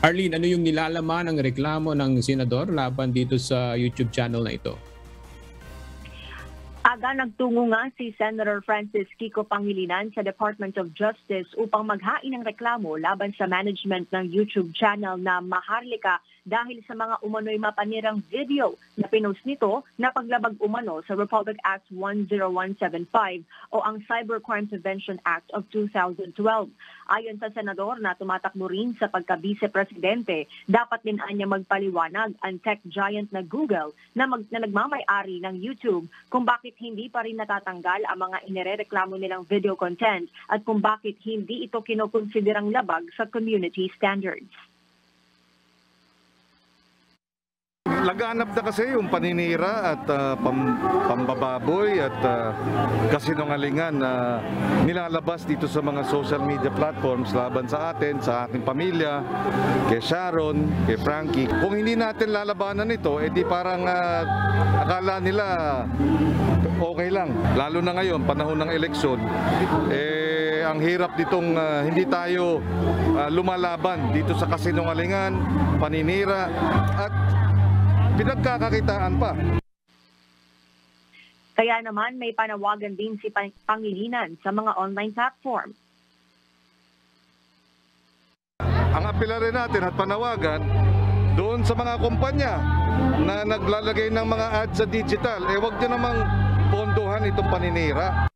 Arlene, ano yung nilalaman ng reklamo ng senador laban dito sa YouTube channel na ito? Aga nagtungo nga si Senator Francis Kiko Pangilinan sa Department of Justice upang maghain ng reklamo laban sa management ng YouTube channel na Maharlika dahil sa mga umano'y mapanirang video na pinost nito na paglabag umano sa Republic Act 10175 o ang Cybercrime Prevention Act of 2012. Ayon sa senador na tumatakbo rin sa pagka-vice-presidente, dapat din anya magpaliwanag ang tech giant na Google na, mag, na nagmamay-ari ng YouTube kung bakit hindi pa rin natatanggal ang mga inirereklamo nilang video content at kung bakit hindi ito kinukonsiderang labag sa community standards. Laganap na kasi yung paninira at ah, pam, pambababoy at uh, kasinungalingan na nilalabas dito sa mga social media platforms laban sa atin, sa aking pamilya, kay Sharon, kay Frankie. Kung hindi natin lalabanan ito, edi parang ah, akala nila okay lang. Lalo na ngayon, panahon ng eleksyon, eh, ang hirap ditong ah, hindi tayo ah, lumalaban dito sa kasinungalingan, paninira at pinagkakakitaan pa. Kaya naman may panawagan din si Pang- Pangilinan sa mga online platform. Ang apela rin natin at panawagan doon sa mga kumpanya na naglalagay ng mga ads sa digital, eh wag nyo namang pondohan itong paninira.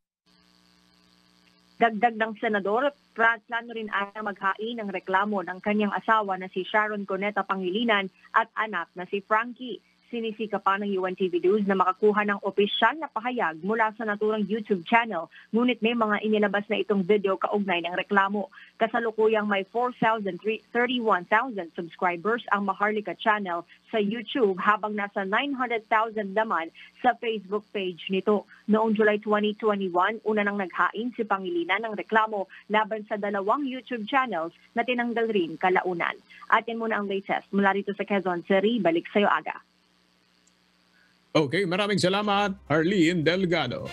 Dagdag ng senador, plano rin ata maghain ng reklamo ng kanyang asawa na si Sharon Coneta Pangilinan at anak na si Frankie. Sinisika pa ng UNTV News na makakuha ng opisyal na pahayag mula sa naturang YouTube channel. Ngunit may mga inilabas na itong video kaugnay ng reklamo. Kasalukuyang may 4,000, 31,000 subscribers ang Maharlika channel sa YouTube habang nasa 900,000 naman sa Facebook page nito. Noong July 2021, una nang naghain si Pangilinan ng reklamo laban sa dalawang YouTube channels na tinanggal rin kalaunan. At yan muna ang latest mula rito sa Quezon City. Balik sa'yo aga. Okay, maraming salamat, Arlene Delgado.